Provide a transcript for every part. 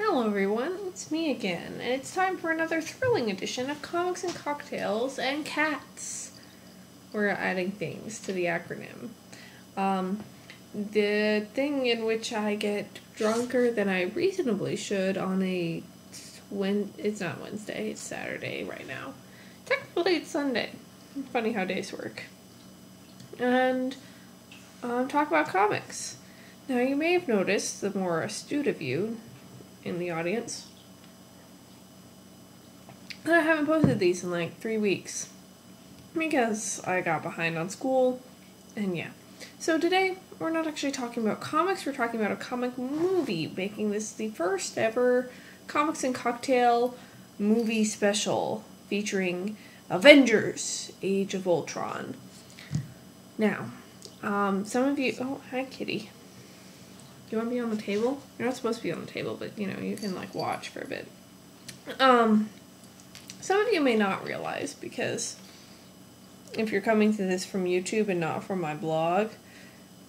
Hello, everyone. It's me again, and it's time for another thrilling edition of Comics and Cocktails and Cats. We're adding things to the acronym. Um, the thing in which I get drunker than I reasonably should on a when it's not Wednesday, it's Saturday right now. Technically, it's Sunday. Funny how days work. And um, talk about comics. Now, you may have noticed, the more astute of you in the audience, that I haven't posted these in like three weeks because I got behind on school, and yeah. So today, we're not actually talking about comics, we're talking about a comic movie, making this the first ever Comics and Cocktail movie special featuring Avengers Age of Ultron. Now, um, some of you. Oh, hi, kitty. You want to be on the table? You're not supposed to be on the table, but you know, you can like watch for a bit. Um, some of you may not realize because if you're coming to this from YouTube and not from my blog,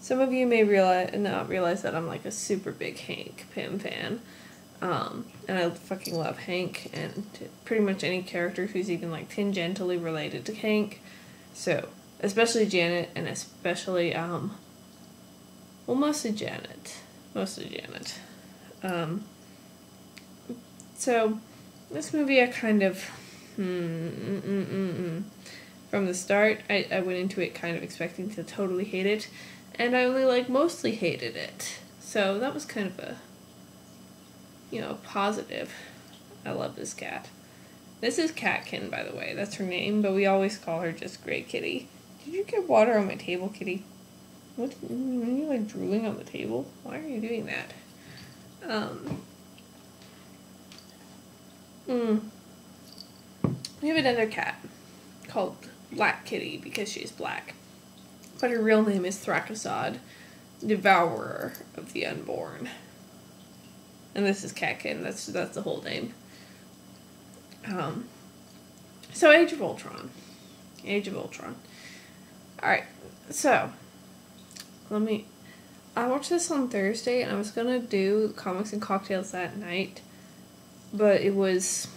some of you may realize and not realize that I'm like a super big Hank Pym fan. Um, and I fucking love Hank and pretty much any character who's even like tangentially related to Hank. So, especially Janet and especially um well mostly Janet. Mostly Janet. Um so this movie I kind of mm, mm, mm, from the start I, I went into it kind of expecting to totally hate it and I only like mostly hated it. So that was kind of a you know, positive. I love this cat. This is Catkin, by the way. That's her name, but we always call her just Grey Kitty. Did you get water on my table, Kitty? What? Are you like drooling on the table? Why are you doing that? Um. Mm. We have another cat called Black Kitty because she's black. But her real name is Thrakosod, Devourer of the Unborn and this is Catkin. That's that's the whole name. Um, so Age of Ultron, Age of Ultron. All right, so let me. I watched this on Thursday, and I was gonna do comics and cocktails that night, but it was.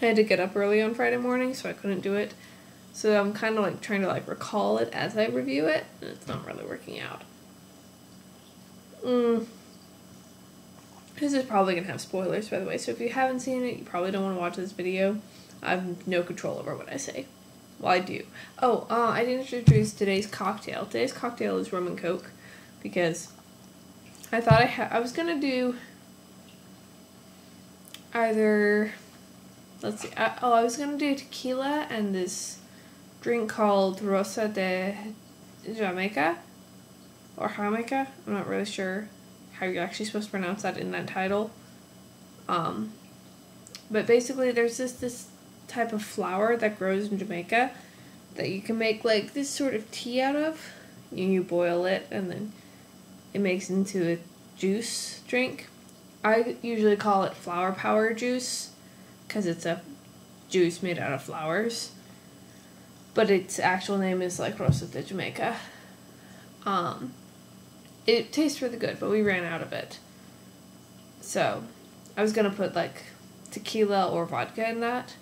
I had to get up early on Friday morning, so I couldn't do it. So I'm kind of like trying to like recall it as I review it, and it's not really working out. Mm. This is probably to have spoilers, by the way, so if you haven't seen it, you probably don't want to watch this video. I have no control over what I say. Well, I do. Oh, uh, I didn't introduce today's cocktail. Today's cocktail is rum and coke, because I thought I ha- I was going to do either, let's see, I, oh, I was going to do tequila and this drink called Rosa de Jamaica, or Jamaica, I'm not really sure how you're actually supposed to pronounce that in that title. Um, but basically, there's this this type of flower that grows in Jamaica that you can make like this sort of tea out of. And you boil it and then it makes into a juice drink. I usually call it flower power juice because it's a juice made out of flowers. But its actual name is like Rosa de Jamaica. Um, it tastes really good, but we ran out of it. So, I was gonna put like tequila or vodka in that,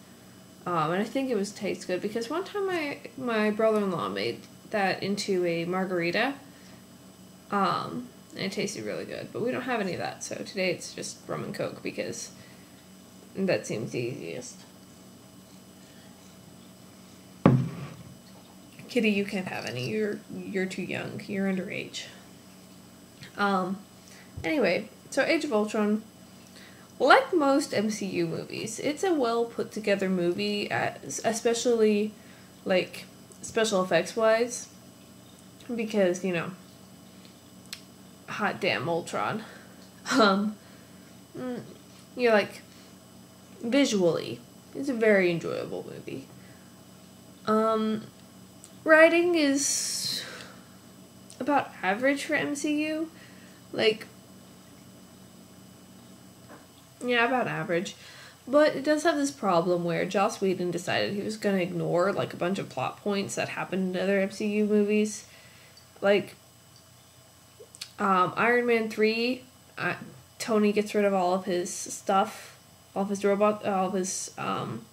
um, and I think it was taste good because one time my my brother in law made that into a margarita, um, and it tasted really good. But we don't have any of that, so today it's just rum and coke because that seems the easiest. Kitty, you can't have any. You're you're too young. You're underage. Um, anyway, so Age of Ultron, like most MCU movies, it's a well put together movie, especially like special effects wise, because you know, hot damn Ultron. Um, mm, you're like visually, it's a very enjoyable movie. Um, writing is about average for MCU. Like, yeah, about average. But it does have this problem where Joss Whedon decided he was going to ignore like a bunch of plot points that happened in other MCU movies. Like um, Iron Man 3, I, Tony gets rid of all of his stuff, all of his robot, all of his um,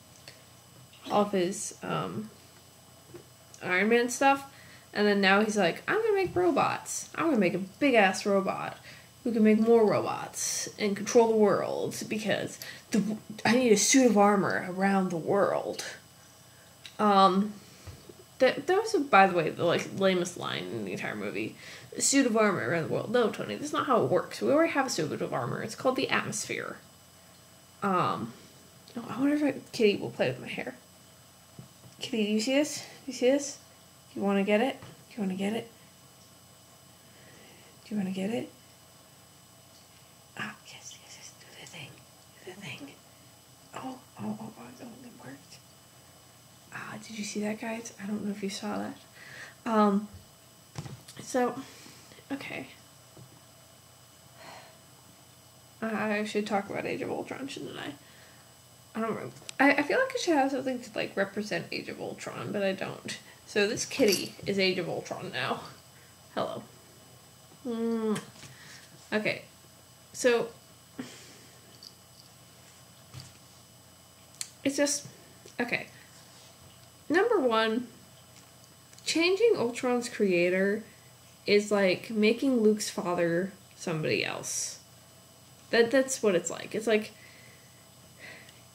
all of his um, Iron Man stuff, and then now he's like, I'm gonna make robots. I'm gonna make a big ass robot who can make more robots and control the world because the I need a suit of armor around the world. Um, that that was by the way the like lamest line in the entire movie. A suit of armor around the world. No, Tony, that's not how it works. We already have a suit of armor. It's called the atmosphere. Um, oh, I wonder if I, Kitty will play with my hair. Kitty, do you see this? Do you see this? Do you want to get it? Do you want to get it? Do you want to get it? Ah, yes, yes, yes. Do the thing. Do the thing. Oh, oh, oh, oh, it worked. Ah, did you see that, guys? I don't know if you saw that. Um, so, okay. I should talk about Age of Ultron, shouldn't I? I don't know. I, I feel like I should have something to like represent Age of Ultron, but I don't. So this kitty is Age of Ultron now. Hello. Mm. Okay. So it's just okay. Number one, changing Ultron's creator is like making Luke's father somebody else. That that's what it's like. It's like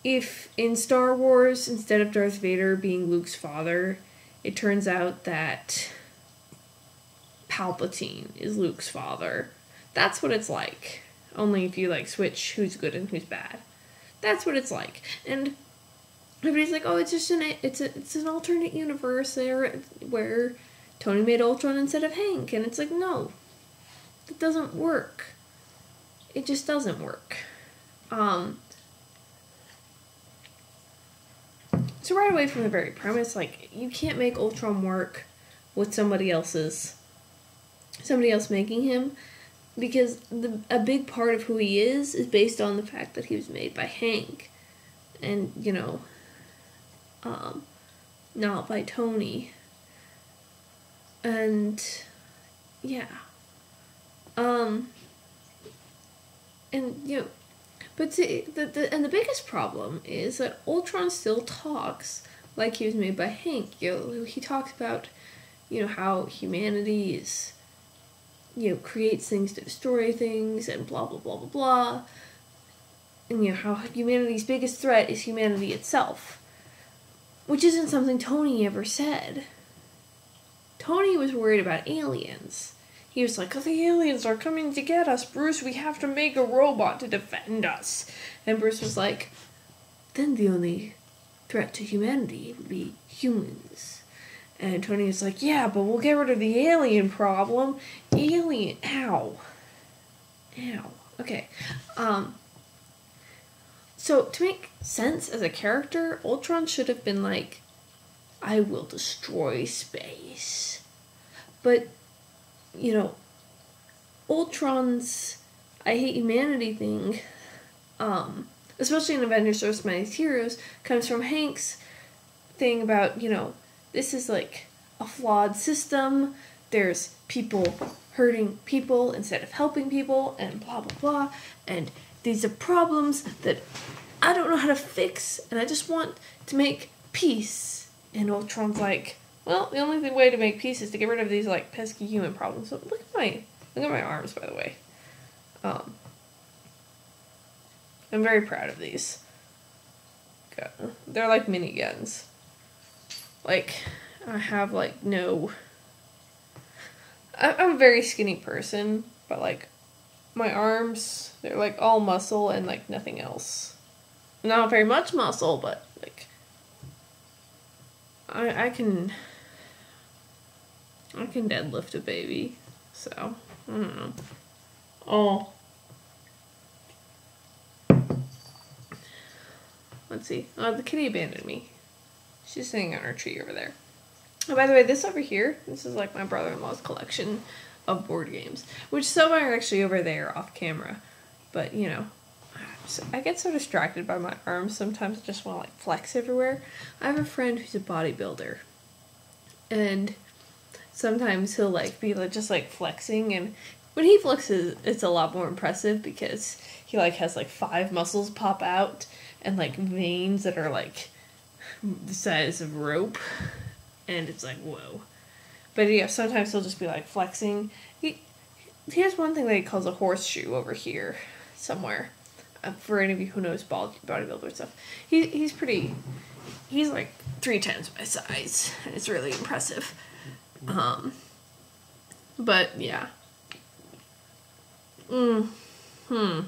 if in Star Wars instead of Darth Vader being Luke's father, it turns out that Palpatine is Luke's father. That's what it's like. Only if you like switch who's good and who's bad. That's what it's like. And everybody's like, "Oh, it's just an it's a it's an alternate universe there where Tony made Ultron instead of Hank." And it's like, "No. That doesn't work. It just doesn't work." Um So right away from the very premise, like you can't make Ultron work with somebody else's somebody else making him because the a big part of who he is is based on the fact that he was made by Hank. And you know um not by Tony. And yeah. Um and you know but see, the, the and the biggest problem is that Ultron still talks like he was made by Hank. You know, he talks about, you know, how humanity is, you know, creates things to destroy things and blah blah blah blah blah. And you know how humanity's biggest threat is humanity itself, which isn't something Tony ever said. Tony was worried about aliens he was like, oh, the aliens are coming to get us, Bruce. We have to make a robot to defend us. And Bruce was like, then the only threat to humanity would be humans. And Tony was like, yeah, but we'll get rid of the alien problem. Alien, ow. Ow. Okay. Um, so, to make sense as a character, Ultron should have been like, I will destroy space. But you know, Ultron's I hate humanity thing, um, especially in Avengers vs. Mighty Heroes, comes from Hank's thing about, you know, this is like a flawed system. There's people hurting people instead of helping people, and blah blah blah. And these are problems that I don't know how to fix, and I just want to make peace. And Ultron's like, well, the only way to make peace is to get rid of these like pesky human problems. So look at my look at my arms, by the way. Um, I'm very proud of these. They're like mini guns. Like I have like no. I'm a very skinny person, but like my arms, they're like all muscle and like nothing else. Not very much muscle, but like I I can I can deadlift a baby, so I don't know. Oh. Let's see. Oh, the kitty abandoned me. She's sitting on her tree over there. Oh, by the way, this over here, this is like my brother-in-law's collection of board games, which some are actually over there off camera. But, you know, I get so distracted by my arms sometimes I just want to like flex everywhere. I have a friend who's a bodybuilder. And sometimes he'll like be like just like flexing and when he flexes, it's a lot more impressive because he like has like five muscles pop out and like veins that are like the size of rope, and it's like whoa. But yeah, sometimes he'll just be like flexing. He he has one thing that he calls a horseshoe over here somewhere. Uh, for any of you who knows body bodybuilder stuff, he he's pretty. He's like three times my size, and it's really impressive. Um, but yeah. Mm. Hmm.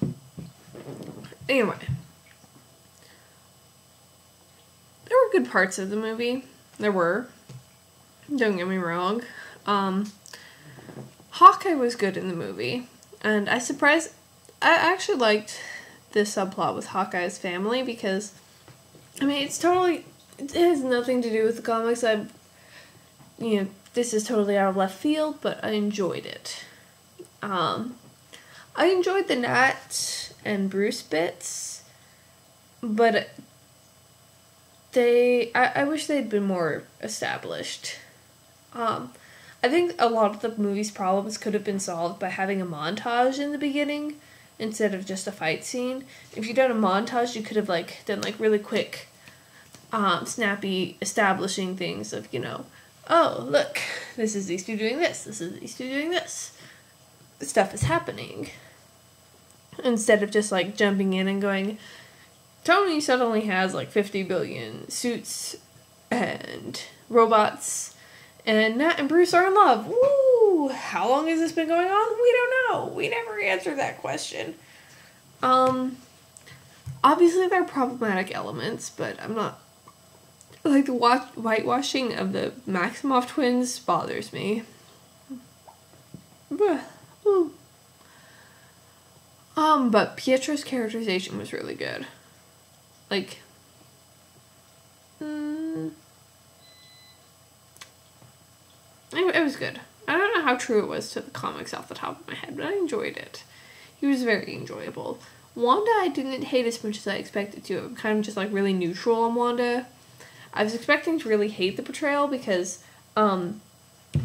Anyway. There were good parts of the movie. There were. Don't get me wrong. Um, Hawkeye was good in the movie. And I surprised. I actually liked this subplot with Hawkeye's family because, I mean, it's totally. It has nothing to do with the comics. I, you know, this is totally out of left field, but I enjoyed it. Um, I enjoyed the Nat and Bruce bits, but they I, I wish they'd been more established. Um, I think a lot of the movie's problems could have been solved by having a montage in the beginning instead of just a fight scene. If you'd done a montage, you could have like done like really quick, um, snappy establishing things of you know oh, look, this is these two doing this, this is these two doing this. Stuff is happening. Instead of just like jumping in and going, Tony suddenly has like 50 billion suits and robots, and Nat and Bruce are in love. Woo! How long has this been going on? We don't know. We never answered that question. Um, obviously, there are problematic elements, but I'm not like the watch- whitewashing of the Maximoff twins bothers me. Um, but Pietro's characterization was really good. Like, mm, it, was good. I don't know how true it was to the comics off the top of my head, but I enjoyed it. He was very enjoyable. Wanda, I didn't hate as much as I expected to. I'm kind of just like really neutral on Wanda. I was expecting to really hate the portrayal because um,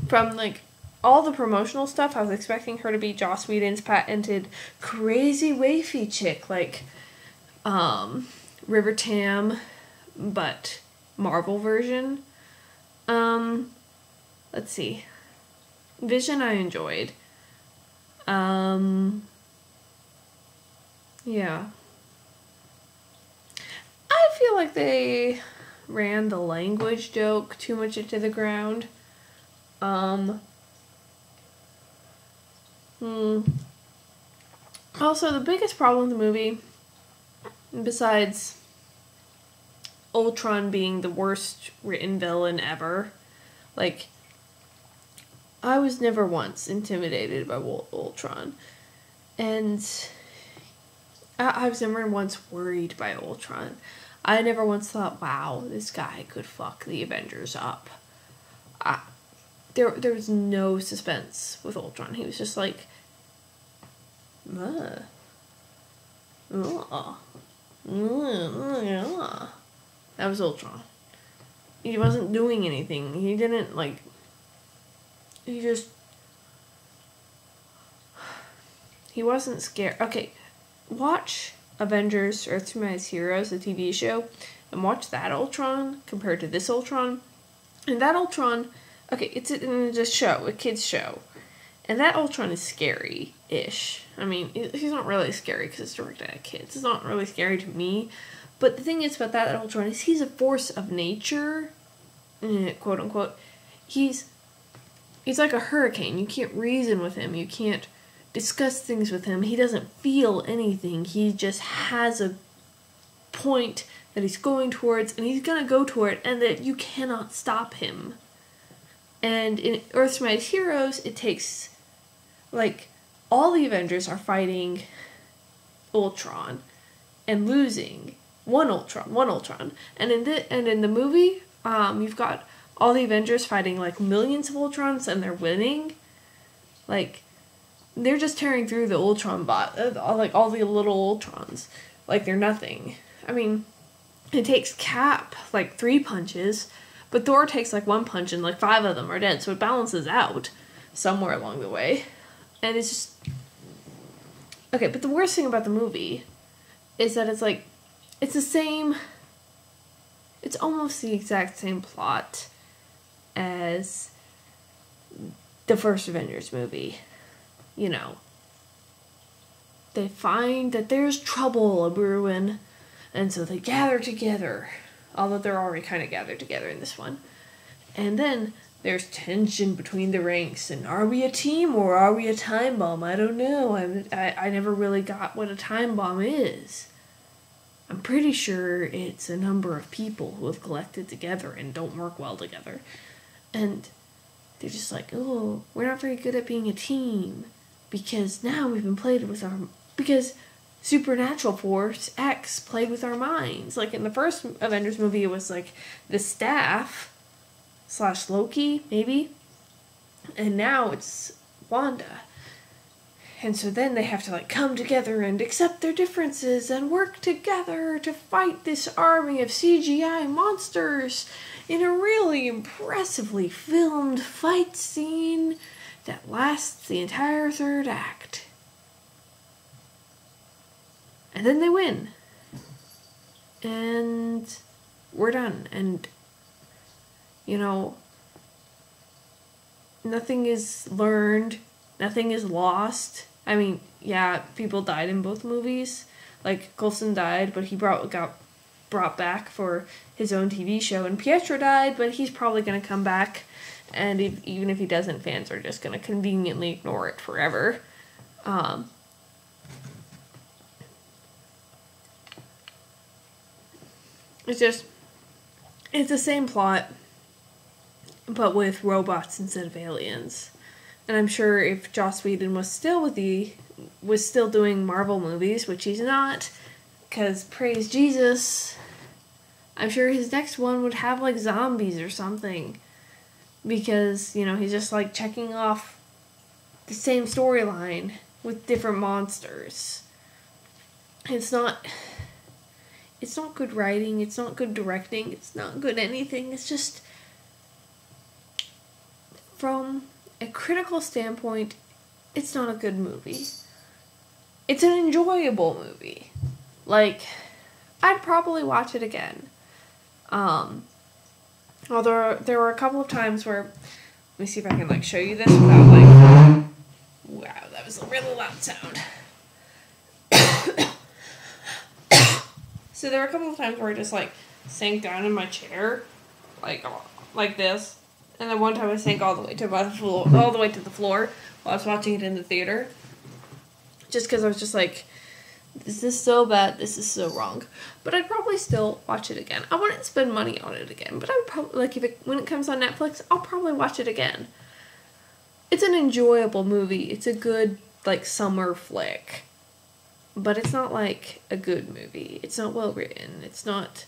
from like all the promotional stuff, I was expecting her to be Joss Whedon's patented crazy wafy chick like um, River Tam, but Marvel version. Um, let's see. Vision I enjoyed. Um, yeah. I feel like they ran the language joke too much into the ground. Um, hmm. Also, the biggest problem with the movie, besides Ultron being the worst written villain ever, like, I was never once intimidated by Ultron. And I, I was never once worried by Ultron. I never once thought, wow, this guy could fuck the Avengers up. I, there, there was no suspense with Ultron. He was just like, uh, uh, uh, that was Ultron. He wasn't doing anything. He didn't like. He just. He wasn't scared. Okay, watch Avengers Earth's Mightiest Heroes, the TV show, and watch that Ultron compared to this Ultron. And that Ultron, okay, it's a, a show, a kid's show. And that Ultron is scary ish. I mean, he's not really scary because it's directed at kids. It's not really scary to me. But the thing is about that Ultron is he's a force of nature, eh, quote unquote. He's he's like a hurricane. You can't reason with him. You can't discuss things with him. He doesn't feel anything. He just has a point that he's going towards and he's gonna go toward and that you cannot stop him. And in Earth's Mightiest Heroes, it takes like all the Avengers are fighting Ultron and losing one Ultron, one Ultron. And in the and in the movie, um, you've got all the Avengers fighting like millions of Ultrons and they're winning. Like they're just tearing through the Ultron bot, uh, like all the little Ultrons, like they're nothing. I mean, it takes Cap like three punches, but Thor takes like one punch and like five of them are dead, so it balances out somewhere along the way. and it's just okay. But the worst thing about the movie is that it's like it's the same. It's almost the exact same plot as the first Avengers movie. You know, they find that there's trouble a brewing, and so they gather together. Although they're already kind of gathered together in this one. And then there's tension between the ranks, and are we a team or are we a time bomb? I don't know. I, I, I never really got what a time bomb is. I'm pretty sure it's a number of people who have collected together and don't work well together. And they're just like, oh, we're not very good at being a team because now we've been played with our. Because supernatural force X played with our minds. Like in the first Avengers movie, it was like the staff slash Loki, maybe. And now it's Wanda. And so then they have to like come together and accept their differences and work together to fight this army of CGI monsters in a really impressively filmed fight scene that lasts the entire third act. And then they win. And we're done. And, you know, nothing is learned, nothing is lost. I mean, yeah, people died in both movies. Like Coulson died, but he brought got brought back for his own TV show, and Pietro died, but he's probably gonna come back. And if, even if he doesn't, fans are just gonna conveniently ignore it forever. Um, it's just it's the same plot, but with robots instead of aliens. And I'm sure if Joss Whedon was still with the was still doing Marvel movies, which he's not, because praise Jesus, I'm sure his next one would have like zombies or something. Because, you know, he's just like checking off the same storyline with different monsters. It's not it's not good writing, it's not good directing, it's not good anything. It's just from a critical standpoint, it's not a good movie. It's an enjoyable movie. Like, I'd probably watch it again. Um, although there were a couple of times where, let me see if I can like show you this without like, wow, that was a really loud sound. so there were a couple of times where I just like sank down in my chair, like like this, and then one time I sank all the way to the floor, all the way to the floor while I was watching it in the theater. Just because I was just like, this is so bad, this is so wrong. But I'd probably still watch it again. I wouldn't spend money on it again, but I would probably like if it when it comes on Netflix, I'll probably watch it again. It's an enjoyable movie. It's a good like summer flick. But it's not like a good movie. It's not well written. It's not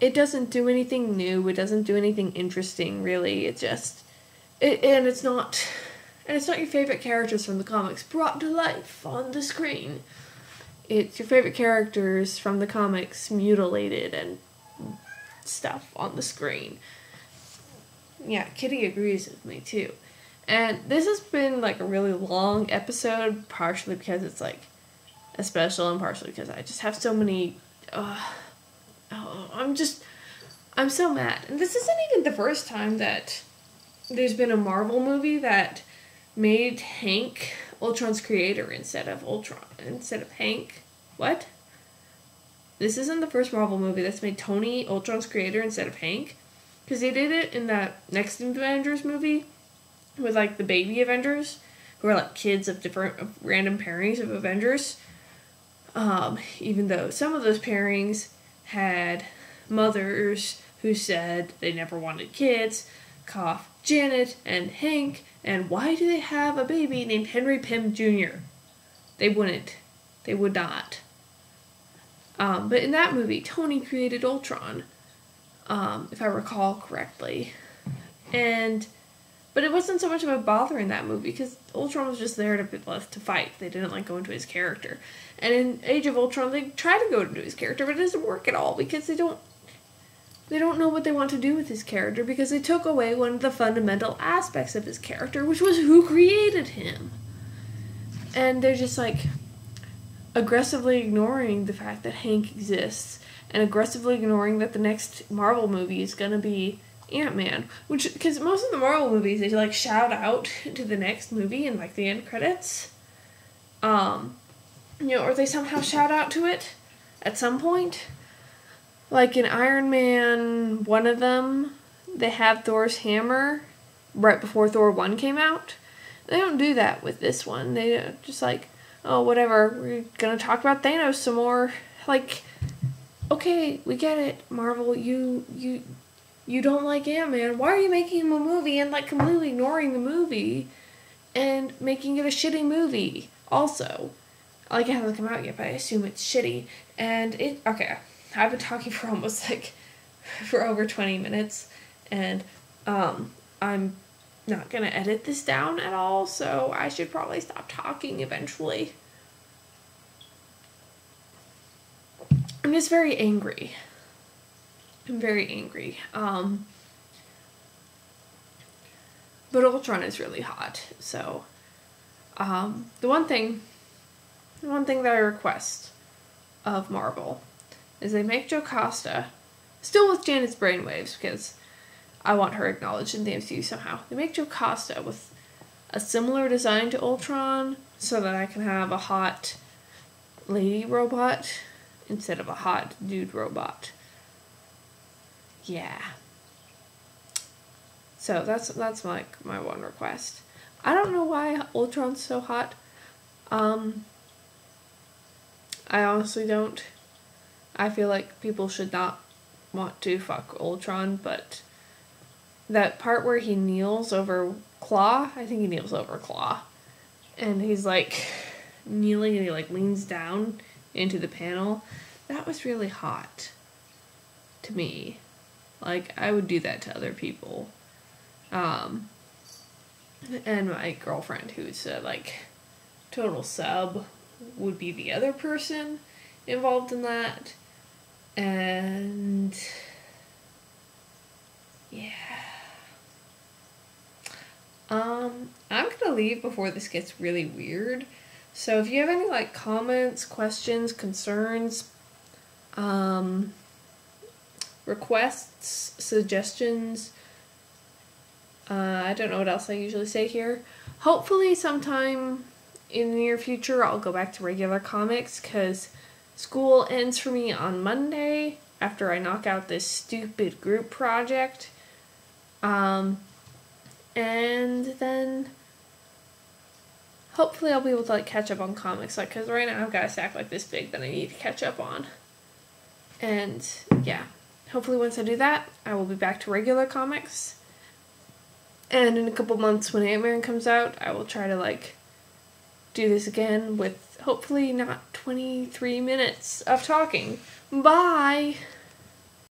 it doesn't do anything new. It doesn't do anything interesting, really. It just, it, and it's not, and it's not your favorite characters from the comics brought to life on the screen. It's your favorite characters from the comics mutilated and stuff on the screen. Yeah, Kitty agrees with me too. And this has been like a really long episode, partially because it's like a special and partially because I just have so many. Uh, oh, I'm just, I'm so mad. And this isn't even the first time that there's been a Marvel movie that made Hank Ultron's creator instead of Ultron, instead of Hank. What? This isn't the first Marvel movie that's made Tony Ultron's creator instead of Hank. Because they did it in that next Avengers movie with like the baby Avengers, who are like kids of different of random pairings of Avengers. Um, even though some of those pairings had mothers who said they never wanted kids, cough Janet and Hank, and why do they have a baby named Henry Pym Jr.? They wouldn't. They would not. Um, but in that movie, Tony created Ultron, um, if I recall correctly. And but it wasn't so much of a bother in that movie because Ultron was just there to left to fight. They didn't like go into his character. And in Age of Ultron, they try to go into his character, but it doesn't work at all because they don't they don't know what they want to do with his character because they took away one of the fundamental aspects of his character, which was who created him. and they're just like aggressively ignoring the fact that Hank exists and aggressively ignoring that the next Marvel movie is gonna be Ant Man, which because most of the Marvel movies they like shout out to the next movie in like the end credits, um, you know, or they somehow shout out to it at some point. Like in Iron Man, one of them, they have Thor's hammer right before Thor 1 came out. They don't do that with this one. They just like, oh, whatever, we're gonna talk about Thanos some more. Like, okay, we get it, Marvel. You, you, you don't like Ant Man. Why are you making him a movie and like completely ignoring the movie and making it a shitty movie? Also, like it hasn't come out yet, but I assume it's shitty. And it okay. I've been talking for almost like for over 20 minutes and um I'm not to edit this down at all, so I should probably stop talking eventually. I'm just very angry. I'm very angry. Um but Ultron is really hot, so um the one thing the one thing that I request of Marvel is they make Jocasta, still with Janet's brainwaves, because I want her acknowledged in the MCU somehow. They make Jocasta with a similar design to Ultron, so that I can have a hot lady robot instead of a hot dude robot. Yeah. So that's that's like my one request. I don't know why Ultron's so hot. Um I honestly don't. I feel like people should not want to fuck Ultron, but that part where he kneels over Klaue, I think he kneels over Klaue, and he's like kneeling and he like leans down into the panel. That was really hot to me. Like I would do that to other people. Um and my girlfriend who's a like total sub would be the other person involved in that. And yeah. Um, I'm gonna leave before this gets really weird. So if you have any like comments, questions, concerns, um, requests, suggestions, uh, I don't know what else I usually say here. Hopefully, sometime in the near future, I'll go back to regular comics because school ends for me on Monday after I knock out this stupid group project. Um, and then hopefully I'll be able to like catch up on comics like cuz right now I've got a stack like this big that I need to catch up on. And yeah, hopefully once I do that, I will be back to regular comics. And in a couple months when Ant-Man comes out, I will try to like do this again with hopefully not 23 minutes of talking. Bye!